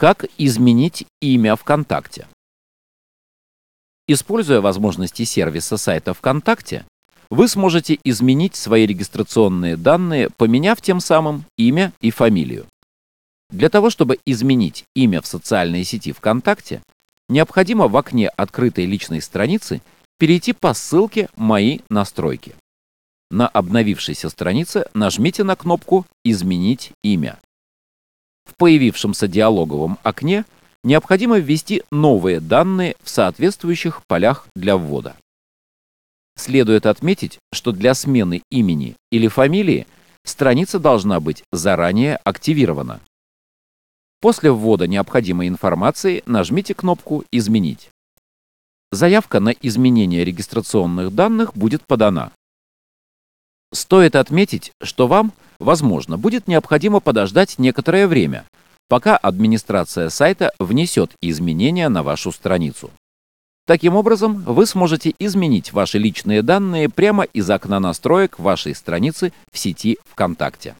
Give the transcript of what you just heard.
Как изменить имя ВКонтакте? Используя возможности сервиса сайта ВКонтакте, вы сможете изменить свои регистрационные данные, поменяв тем самым имя и фамилию. Для того, чтобы изменить имя в социальной сети ВКонтакте, необходимо в окне открытой личной страницы перейти по ссылке «Мои настройки». На обновившейся странице нажмите на кнопку «Изменить имя». В появившемся диалоговом окне необходимо ввести новые данные в соответствующих полях для ввода. Следует отметить, что для смены имени или фамилии страница должна быть заранее активирована. После ввода необходимой информации нажмите кнопку «Изменить». Заявка на изменение регистрационных данных будет подана. Стоит отметить, что вам, возможно, будет необходимо подождать некоторое время, пока администрация сайта внесет изменения на вашу страницу. Таким образом, вы сможете изменить ваши личные данные прямо из окна настроек вашей страницы в сети ВКонтакте.